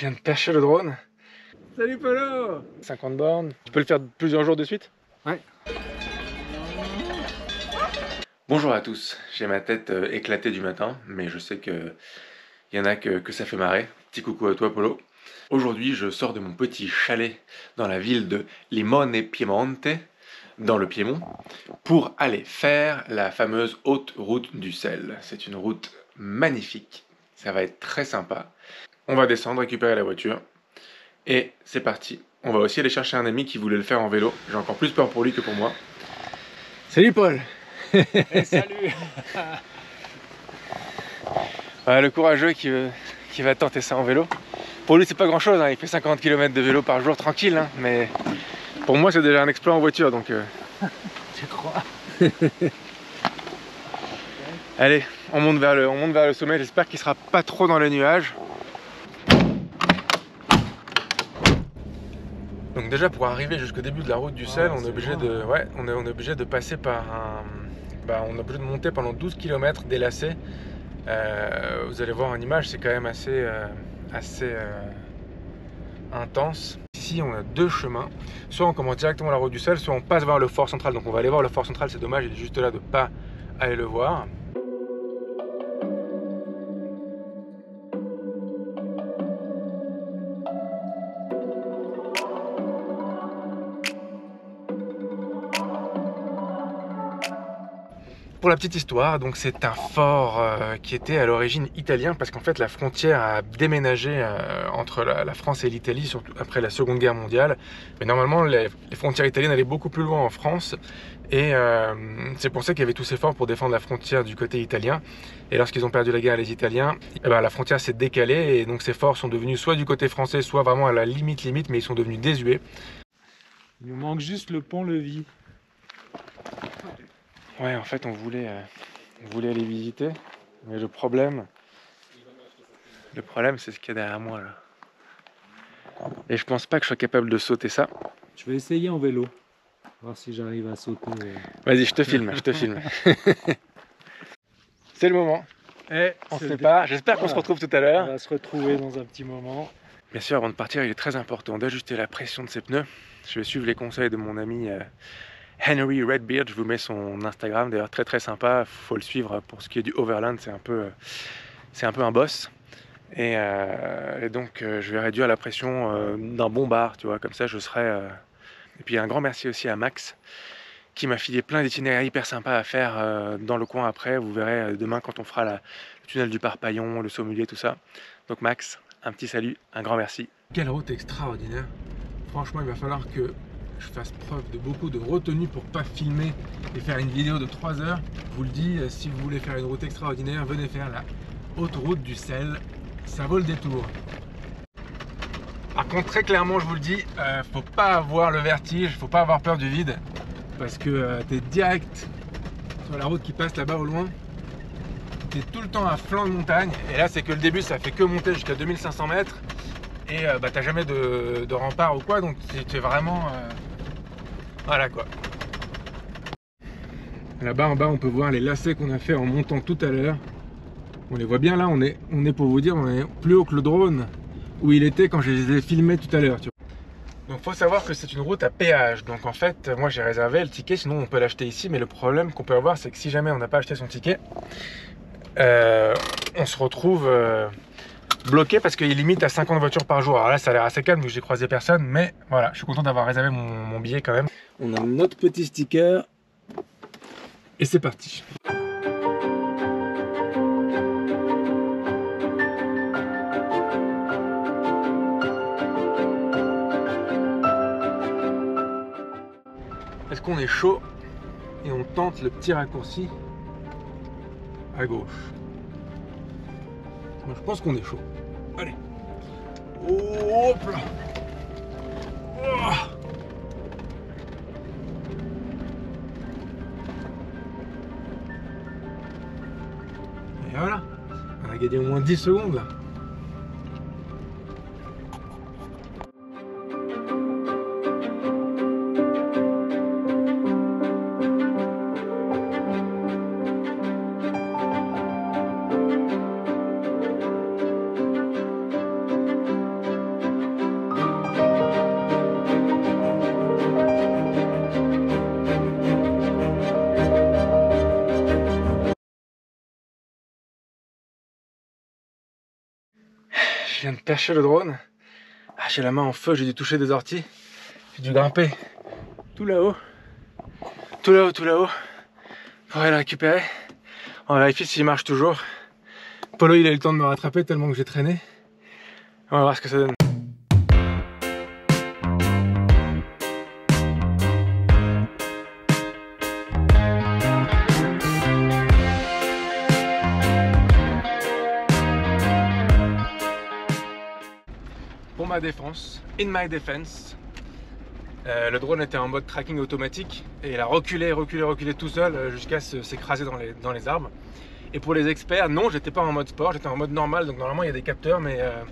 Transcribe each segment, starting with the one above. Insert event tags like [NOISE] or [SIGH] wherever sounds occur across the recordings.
Je viens de percher le drone. Salut Polo 50 bornes. Tu peux le faire plusieurs jours de suite? Ouais. Bonjour à tous. J'ai ma tête euh, éclatée du matin, mais je sais que il y en a que, que ça fait marrer. Petit coucou à toi Polo. Aujourd'hui, je sors de mon petit chalet dans la ville de Limone Piemonte, dans le Piémont, pour aller faire la fameuse haute route du sel. C'est une route magnifique. Ça va être très sympa. On va descendre, récupérer la voiture. Et c'est parti. On va aussi aller chercher un ami qui voulait le faire en vélo. J'ai encore plus peur pour lui que pour moi. Salut Paul salut [LAUGHS] Voilà, Le courageux qui, veut- qui va tenter ça en vélo. Pour lui c'est pas grand chose, il fait 50 km de vélo par jour tranquille. hein, mais pour moi c'est déjà un exploit en voiture. Donc euh, [LAUGHS] Tu crois? [LAUGHS] Allez, on monte vers le, on monte vers le sommet. J'espère qu'il sera pas trop dans les nuages. Donc déjà pour arriver jusqu'au début de la route du Ah, sel, on est obligé loin. de, ouais, on est, on est obligé de passer par un, bah, on est obligé de monter pendant 12 km délacé. Euh, vous allez voir en image, c'est quand même assez, euh, assez euh, intense. Ici, on a deux chemins. Soit on commence directement la route du sel, soit on passe vers le fort central. Donc on va aller voir le fort central. C'est dommage, il est juste là de pas aller le voir. Pour la petite histoire, donc c'est un fort euh, qui était à l'origine italien parce qu'en fait la frontière a déménagé euh, entre la, France et l'Italie surtout après la Seconde Guerre mondiale. Mais normalement les, les frontières italiennes allaient beaucoup plus loin en France et euh, c'est pour ça qu'il y avait tous ces forts pour défendre la frontière du côté italien. Et lorsqu'ils ont perdu la guerre les Italiens, eh ben, la frontière s'est décalée et donc ces forts sont devenus soit du côté français, soit vraiment à la limite limite, mais ils sont devenus désuets. Il nous manque juste le pont-levis. Ouais, en fait, on voulait, euh, on voulait aller visiter, mais le problème, le problème, c'est ce qu'il y a derrière moi là. Et je pense pas que je sois capable de sauter ça. Je vais essayer en vélo. Voir si j'arrive à sauter. euh. Vas-y, je te filme, je te filme. [LAUGHS] c'est le moment. Eh, On se sépare. J'espère qu'on se retrouve tout à On l'heure. va se retrouver dans un petit moment. Bien sûr, avant de partir, il est très important d'ajuster la pression de ses pneus. Je vais suivre les conseils de mon ami euh, Henry Redbeard. Je vous mets son Instagram, d'ailleurs très très sympa. Faut le suivre pour ce qui est du overland. C'est un peu, euh, c'est un peu un boss. Et, euh, donc, euh, je vais réduire la pression d'un bon bar, tu vois. Comme ça, je serai. Et puis, un grand merci aussi à Max qui m'a filé plein d'itinéraires hyper sympas à faire dans le coin après. Vous verrez demain quand on fera le tunnel du Parpaillon, le Saumulier, tout ça. Donc, Max, un petit salut, un grand merci. Quelle route extraordinaire. Franchement, il va falloir que je fasse preuve de beaucoup de retenue pour pas filmer et faire une vidéo de 3 heures. Je vous le dis, euh, si vous voulez faire une route extraordinaire, venez faire la haute route du sel. Ça vaut le détour. Par contre, très clairement, je vous le dis, euh, faut pas avoir le vertige, faut pas avoir peur du vide. Parce que tu es direct sur la route qui passe là-bas au loin. Tu es tout le temps à flanc de montagne. Et là, c'est que le début, ça fait que monter jusqu'à 2500 mètres et euh, bah, t'as jamais de, de rempart ou quoi donc tu tu es vraiment euh, voilà quoi. Là-bas en bas on peut voir les lacets qu'on a fait en montant tout à l'heure. On les voit bien là on est, pour vous dire on est plus haut que le drone où il était quand je les ai filmés tout à l'heure donc faut savoir que c'est une route à péage. Donc en fait moi j'ai réservé le ticket sinon on peut l'acheter ici. Mais le problème qu'on peut avoir c'est que si jamais on n'a pas acheté son ticket euh, on se retrouve euh, bloqué parce qu'il limite à 50 voitures par jour. Alors là, ça a l'air assez calme vu que j'ai croisé personne, mais voilà, je suis content d'avoir réservé mon, mon billet quand même. On a notre petit sticker et c'est parti. Est-ce qu'on est chaud et on tente le petit raccourci à gauche? Je pense qu'on est chaud. Allez. Hop là. Oh. Et voilà. On a gagné au moins 10 secondes là. Je viens de percher le drone. Ah, j'ai la main en feu, j'ai dû toucher des orties. J'ai dû grimper tout là-haut. Tout là-haut, tout là-haut. Pour aller le récupérer. On va vérifier s'il marche toujours. Polo, il a eu le temps de me rattraper tellement que j'ai traîné. On va voir ce que ça donne. Défense, in my defense, euh, le drone était en mode tracking automatique et il a reculé, reculé, reculé tout seul euh, jusqu'à se- s'écraser dans les, arbres. Et pour les experts, non, j'étais pas en mode sport, j'étais en mode normal, donc normalement il y a des capteurs, mais, euh,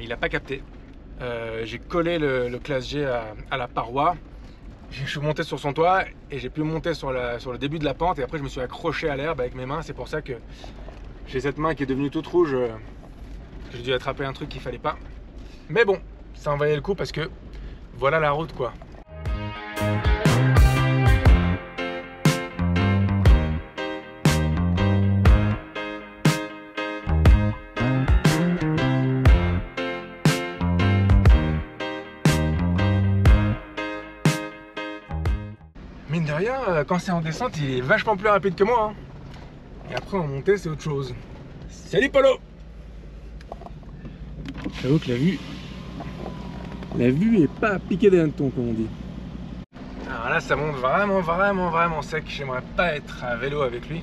il n'a pas capté. J'ai collé le, le classe G à, la paroi, je suis monté sur son toit et j'ai pu monter sur, le début de la pente et après je me suis accroché à l'herbe avec mes mains, c'est pour ça que j'ai cette main qui est devenue toute rouge, j'ai dû attraper un truc qu'il fallait pas. Mais bon, ça en valait le coup parce que voilà la route quoi. Mine de rien, euh, quand c'est en descente, il est vachement plus rapide que moi. hein. Et après en montée, c'est autre chose. Salut Polo J'avoue que la vue, la vue est pas piquée des hannetons comme on dit. Alors là, ça monte vraiment, vraiment, vraiment sec. J'aimerais pas être à vélo avec lui.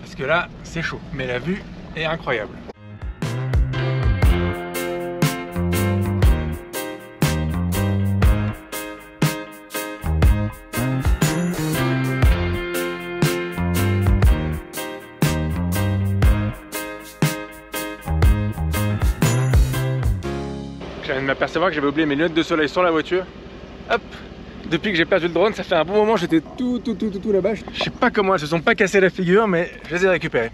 Parce que là, c'est chaud. Mais la vue est incroyable. M'apercevoir que j'avais oublié mes lunettes de soleil sur la voiture. Hop Depuis que j'ai perdu le drone, ça fait un bon moment, j'étais tout, tout, tout, tout, tout là-bas. Je sais pas comment elles se sont pas cassées la figure, mais je les ai récupérées.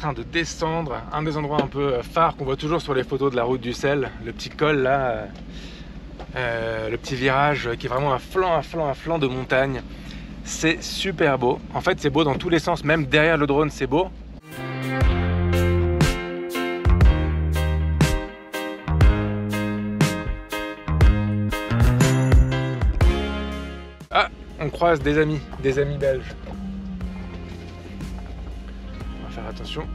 Train de descendre un des endroits un peu euh, phares qu'on voit toujours sur les photos de la route du sel, le petit col là, euh, euh, le petit virage qui est vraiment un flanc, un flanc, un flanc de montagne. C'est super beau. En fait, c'est beau dans tous les sens, même derrière le drone, c'est beau. Ah, on croise des amis, des amis belges. Attention.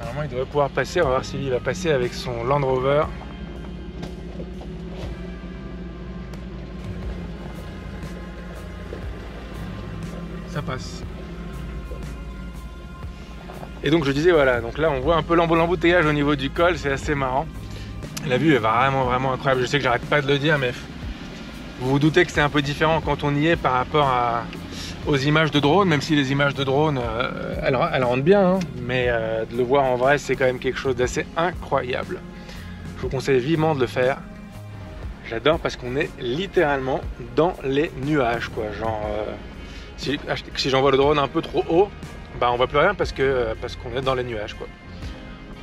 Normalement, il devrait pouvoir passer. On va voir s'il va passer avec son Land Rover. Ça passe. Et donc je disais voilà, donc là on voit un peu l'embo- l'embouteillage au niveau du col, c'est assez marrant. La vue est vraiment vraiment incroyable. Je sais que j'arrête pas de le dire, mais vous vous doutez que c'est un peu différent quand on y est par rapport aux images de drone, même si les images de drone, euh, elles, elles rendent bien, hein, mais euh, de le voir en vrai, c'est quand même quelque chose d'assez incroyable. Je vous conseille vivement de le faire. J'adore parce qu'on est littéralement dans les nuages, quoi. Genre, euh, si, si j'envoie le drone un peu trop haut, bah on voit plus rien parce parce qu'on est dans les nuages, quoi.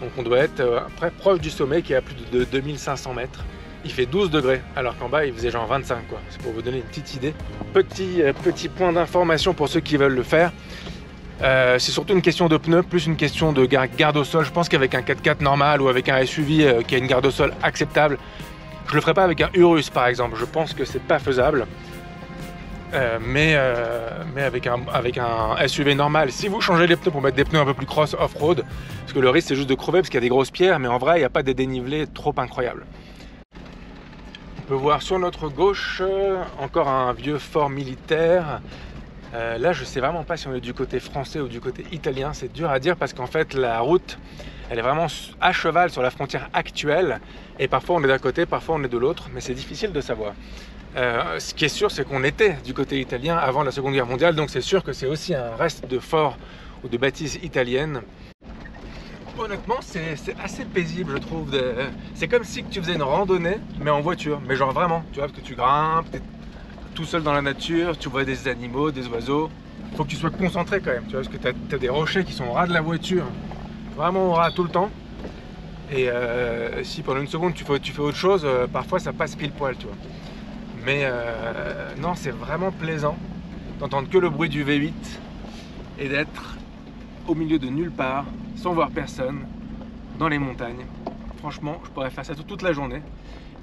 Donc on doit être proche du sommet qui est à plus de 2500 mètres. Il fait 12 degrés, alors qu'en bas il faisait genre 25 quoi. C'est pour vous donner une petite idée. Petit, euh, point d'information pour ceux qui veulent le faire. Euh, c'est surtout une question de pneus, plus une question de gar- garde au sol. Je pense qu'avec un 4x4 normal ou avec un SUV euh, qui a une garde au sol acceptable, je le ferai pas avec un Urus par exemple. Je pense que c'est pas faisable. Mais, mais avec, un, avec un SUV normal, si vous changez les pneus pour mettre des pneus un peu plus cross off-road, parce que le risque c'est juste de crever parce qu'il y a des grosses pierres, mais en vrai il n'y a pas des dénivelés trop incroyables. On peut voir sur notre gauche euh, encore un vieux fort militaire. Euh, là, je sais vraiment pas si on est du côté français ou du côté italien. C'est dur à dire parce qu'en fait, la route, elle est vraiment à cheval sur la frontière actuelle. Et parfois, on est d'un côté, parfois, on est de l'autre. Mais c'est difficile de savoir. Euh, ce qui est sûr, c'est qu'on était du côté italien avant la Seconde Guerre mondiale. Donc, c'est sûr que c'est aussi un reste de fort ou de bâtisse italienne. Honnêtement, c'est assez paisible, je trouve. C'est comme si tu faisais une randonnée, mais en voiture. Mais genre vraiment, tu vois, parce que tu grimpes, tout seul dans la nature, tu vois des animaux, des oiseaux. Faut que tu sois concentré quand même, tu vois, parce que tu as, des rochers qui sont au ras de la voiture, vraiment au ras tout le temps. Et euh, si pendant une seconde tu fais, tu fais autre chose, euh, parfois ça passe pile poil, tu vois. Mais euh, non, c'est vraiment plaisant d'entendre que le bruit du V8 et d'être au milieu de nulle part, sans voir personne, dans les montagnes. Franchement, je pourrais faire ça toute la journée.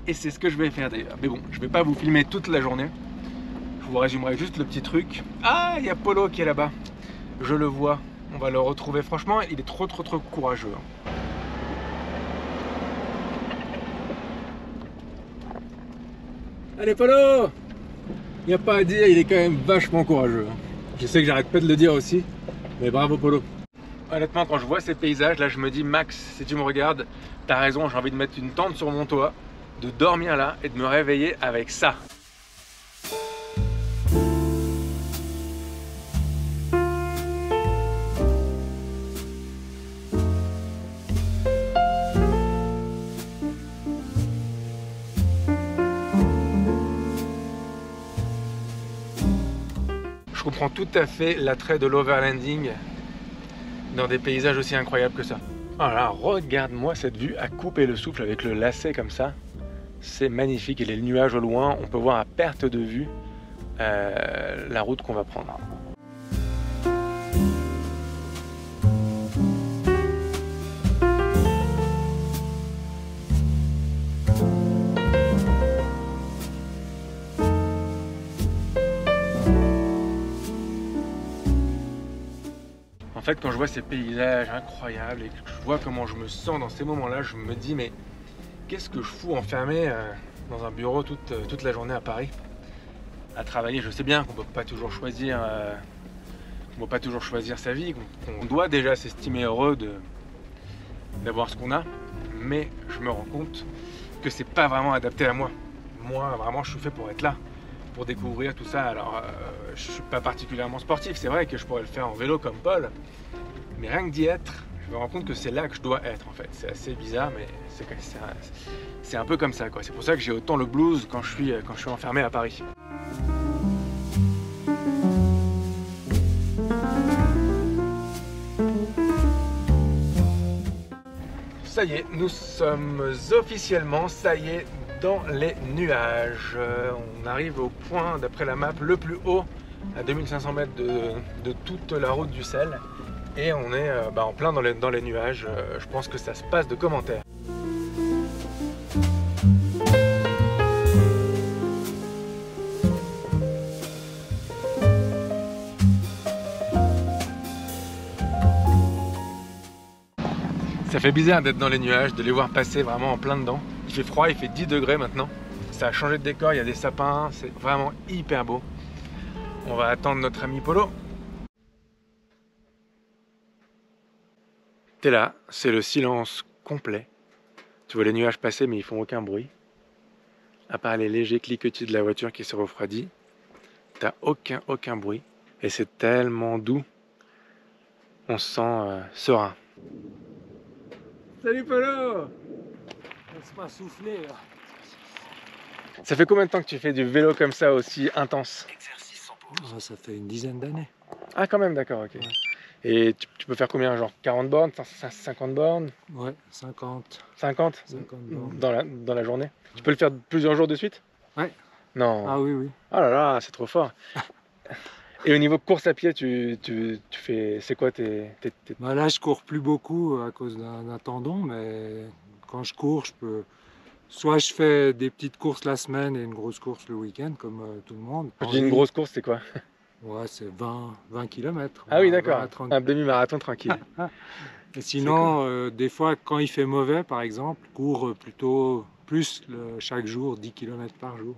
Et c'est ce que je vais faire d'ailleurs. Mais bon, je vais pas vous filmer toute la journée. Je vous résumerai juste le petit truc. Ah, il y a Polo qui est là-bas. Je le vois. On va le retrouver. Franchement, il est trop, trop, trop courageux. Hein. Allez, Polo Il n'y a pas à dire, il est quand même vachement courageux. Hein. Je sais que j'arrête pas de le dire aussi, mais bravo Polo. Honnêtement, quand je vois ces paysages, là, je me dis, Max, si tu me regardes, t'as raison, j'ai envie de mettre une tente sur mon toit, de dormir là et de me réveiller avec ça. comprends tout à fait l'attrait de l'overlanding dans des paysages aussi incroyables que ça. Voilà, regarde-moi cette vue à couper le souffle avec le lacet comme ça. C'est magnifique et les nuages au loin, on peut voir à perte de vue euh, la route qu'on va prendre. Fait, quand je vois ces paysages incroyables et que je vois comment je me sens dans ces moments-là, je me dis, mais qu'est-ce que je fous enfermé euh, dans un bureau toute, euh, toute la journée à Paris à travailler? Je sais bien qu'on ne peut pas toujours choisir, euh, pas toujours choisir sa vie, qu'on doit déjà s'estimer heureux d'avoir ce qu'on a, mais je me rends compte que c'est pas vraiment adapté à moi. Moi, vraiment, je suis fait pour être là pour découvrir tout ça. Alors, euh, je suis pas particulièrement sportif, c'est vrai que je pourrais le faire en vélo comme Paul, mais rien que d'y être, je me rends compte que c'est là que je dois être en fait. C'est assez bizarre, mais c'est un, un peu comme ça. C'est pour ça que j'ai autant le blues quand je suis, quand je suis enfermé à Paris. Ça y est, nous sommes officiellement, ça y est, dans les nuages. Euh, on arrive au point, d'après la map, le plus haut, à 2500 mètres de, toute la route du sel. Et on est euh, bah, en plein dans les, dans les nuages. Euh, je pense que ça se passe de commentaires. Ça fait bizarre d'être dans les nuages, de les voir passer vraiment en plein dedans. Fait froid, il fait 10 degrés maintenant. Ça a changé de décor, il y a des sapins, c'est vraiment hyper beau. On va attendre notre ami Polo. T'es là, c'est le silence complet. Tu vois les nuages passer mais ils font aucun bruit. À part les légers cliquetis de la voiture qui se refroidit. T'as aucun, aucun bruit. Et c'est tellement doux. On se sent euh, serein. Salut Polo Laisse-moi souffler là. Ça fait combien de temps que tu fais du vélo comme ça aussi intense? Ah, Ça fait une dizaine d'années. Ah quand même, d'accord, ok. Et tu, peux faire combien Genre 40 bornes 50 bornes? Ouais, 50. 50, 50 bornes. Dans, la, dans la journée? Tu peux le faire plusieurs jours de suite? Ouais. Non. Ah oui, oui. Oh là là, c'est trop fort. [LAUGHS] Et au niveau course à pied, tu, tu, tu fais. C'est quoi tes. tes, Bah là, je cours plus beaucoup à cause d'un tendon, mais quand je cours, je peux. Soit je fais des petites courses la semaine et une grosse course le week-end, comme euh, tout le monde. Quand tu dis une grosse course, c'est quoi? Ouais, c'est 20, 20 km. Ah oui, d'accord. Un demi-marathon tranquille. [LAUGHS] et sinon, euh, des fois, quand il fait mauvais, par exemple, cours plutôt plus chaque jour, 10 km par jour.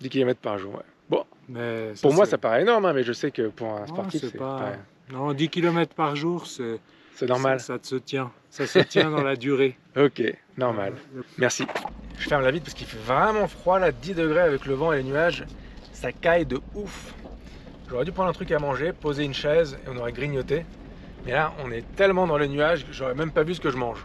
10 km par jour, ouais. Bon. Mais ça, Pour moi, ça paraît énorme, hein, mais je sais que pour un sportif, c'est pas-. Non, 10 km par jour, c'est C'est normal. Ça, ça te se tient. Ça se tient dans la durée. [LAUGHS] Ok, normal. Merci. Je ferme la vitre parce qu'il fait vraiment froid là, 10 degrés avec le vent et les nuages. Ça caille de ouf. J'aurais dû prendre un truc à manger, poser une chaise et on aurait grignoté. Mais là, on est tellement dans les nuages que j'aurais même pas vu ce que je mange.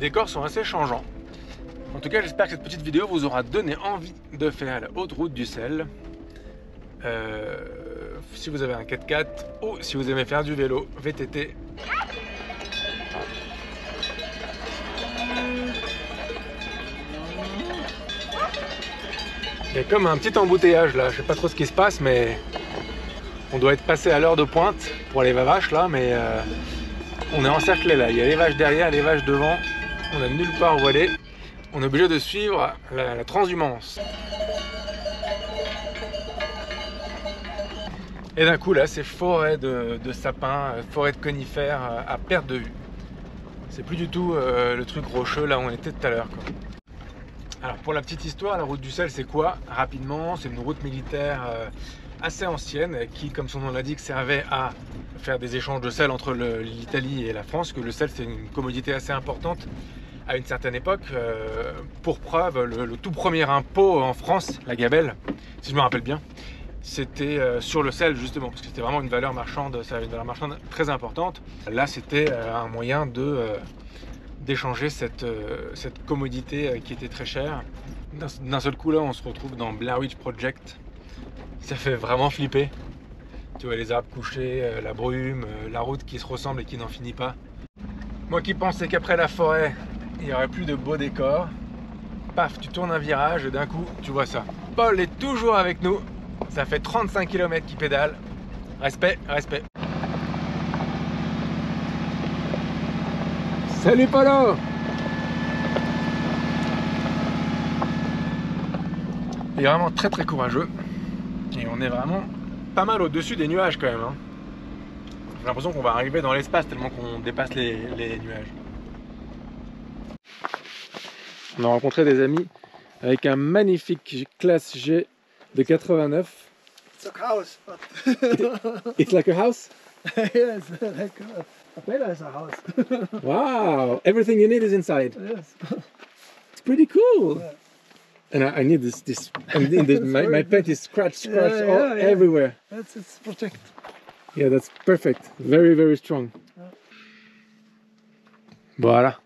Décors sont assez changeants. En tout cas, j'espère que cette petite vidéo vous aura donné envie de faire la haute route du sel. Euh, si vous avez un 4x4 ou si vous aimez faire du vélo, VTT. Il y a comme un petit embouteillage là, je sais pas trop ce qui se passe, mais on doit être passé à l'heure de pointe pour les vaches là, mais euh, on est encerclé là. Il y a les vaches derrière, les vaches devant. On a nulle part où aller. On est obligé de suivre la, transhumance. Et d'un coup là, c'est forêt de, sapins, euh, forêt de conifères euh, à perte de vue. C'est plus du tout euh, le truc rocheux là où on était tout à l'heure. Alors pour la petite histoire, la route du sel c'est quoi? Rapidement, c'est une route militaire assez ancienne qui, comme son nom l'indique, servait à faire des échanges de sel entre l'Italie et la France, que le sel c'est une commodité assez importante à une certaine époque. Euh, pour preuve, le, tout premier impôt en France, la gabelle, si je me rappelle bien, c'était euh, sur le sel justement, parce que c'était vraiment une valeur marchande, ça avait une valeur marchande très importante. Là, c'était euh, un moyen de d'échanger cette, cette commodité qui était très chère. D'un seul coup, là, on se retrouve dans Blair Witch Project. Ça fait vraiment flipper. Tu vois les arbres couchés, la brume, la route qui se ressemble et qui n'en finit pas. Moi qui pensais qu'après la forêt, il n'y aurait plus de beaux décors. Paf, tu tournes un virage et d'un coup, tu vois ça. Paul est toujours avec nous. Ça fait 35 km qu'il pédale. Respect, respect. Salut Polo Il est vraiment très très courageux. Et on est vraiment pas mal au-dessus des nuages quand même. hein. J'ai l'impression qu'on va arriver dans l'espace tellement qu'on dépasse les, les nuages. On a rencontré des amis avec un magnifique classe G de 89. It's a house, but [LAUGHS] It's like a house? [LAUGHS] yes, like a, a villa is a house. [LAUGHS] Wow, everything you need is inside. yes. It's pretty cool. Yeah. And I, I need this. This and my, my paint is scratched, Yeah, all, yeah, yeah. everywhere. That's its project. Yeah, that's perfect. Very, very strong. Voilà.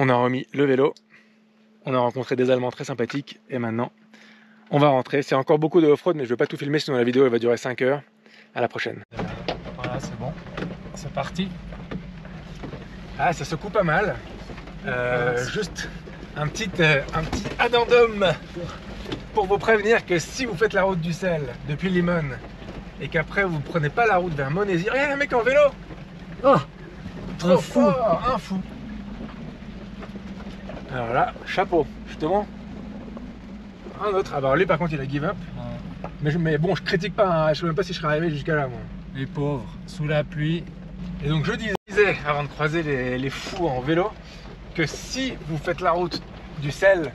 On a remis le vélo. On a rencontré des Allemands très sympathiques. Et maintenant, on va rentrer. C'est encore beaucoup de off-road, mais je ne vais pas tout filmer, sinon la vidéo elle va durer 5 heures. À la prochaine. Voilà, c'est bon. C'est parti. Ah, ça secoue pas mal. Euh, juste un petit, euh, un petit addendum pour vous prévenir que si vous faites la route du sel depuis Limone et qu'après vous prenez pas la route vers Monésie, regarde un mec en vélo Oh, Trop un fou. fort, un fou Alors là, chapeau, justement. Un autre, ah bah lui par contre il a give up. Mais, je- mais bon, je critique pas, hein, je sais même pas si je serais arrivé jusqu'à là moi. Les pauvres, sous la pluie. Et donc je disais, avant de croiser les, les fous en vélo, que si vous faites la route du sel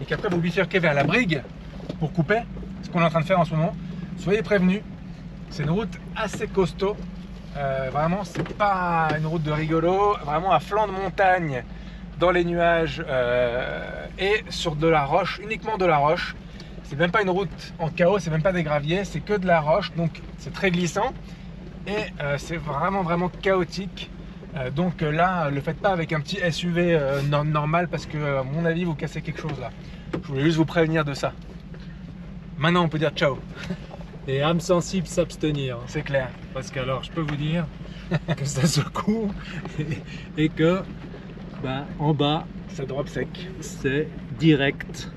et qu'après vous bifurquez vers la brigue pour couper, ce qu'on est en train de faire en ce moment, soyez prévenus, c'est une route assez costaud. Euh, vraiment, c'est pas une route de rigolo, vraiment à flanc de montagne, dans les nuages euh, et sur de la roche, uniquement de la roche. C'est même pas une route en chaos, c'est même pas des graviers, c'est que de la roche, donc c'est très glissant et euh, c'est vraiment vraiment chaotique. Euh, donc là, le faites pas avec un petit SUV no- normal parce que à mon avis vous cassez quelque chose là. Je voulais juste vous prévenir de ça. Maintenant on peut dire ciao. [LAUGHS] Et âme sensible s'abstenir. C'est clair. Parce que alors je peux vous dire que ça secoue et, et que bah, en bas Ça drop sec. c'est direct.